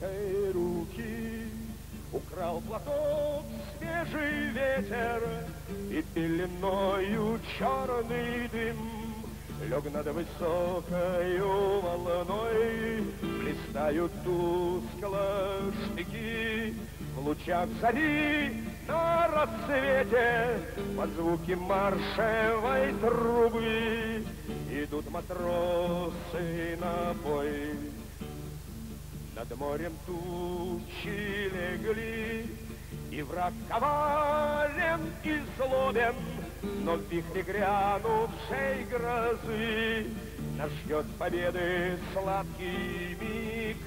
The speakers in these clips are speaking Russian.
женской руки. Украл платок свежий ветер И пеленою черный дым. Лег над высокою волной Блистают тускло штыки. В лучах зари на рассвете Под звуки маршевой трубы Идут матросы на бой над морем тучи легли, И враг коварен и злобен, Но в вихре грянувшей грозы Нас ждет победы сладкий миг.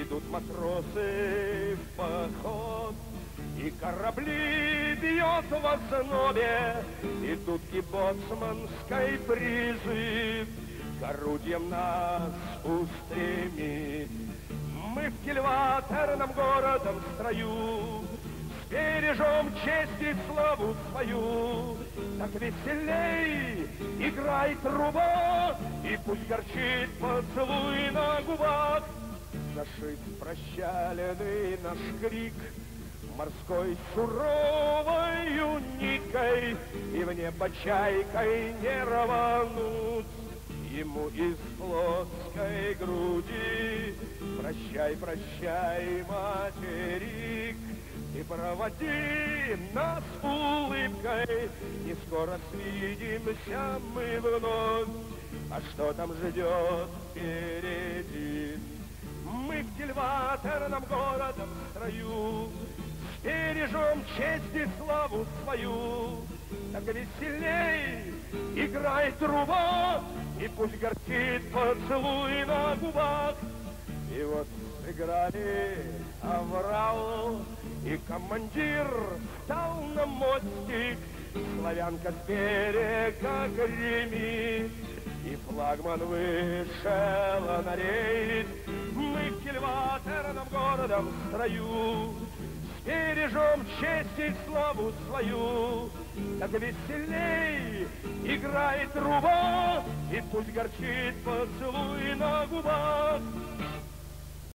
Идут матросы в поход, И корабли бьет в ознобе, И тут и боцманской призыв К орудиям нас устремить мы в кильваторном городом строю Бережем честь и славу свою Так веселей играй труба И пусть горчит поцелуй на губах Зашит прощаленный наш крик Морской суровой никой И в небо чайкой не рвануть ему из плоской груди. Прощай, прощай, материк, и проводи нас улыбкой, Не скоро свидимся мы вновь, А что там ждет впереди? Мы в кильваторном городом строю, Бережем честь и славу свою, Так веселей играй труба, И пусть горчит поцелуй. И вот сыграли аврал, И командир стал на мостик, Славянка с берега гремит, И флагман вышел на рейд. Мы в кильваторном городом строю, Бережем честь и славу свою, Так веселей играет труба, И пусть горчит поцелуй на губах.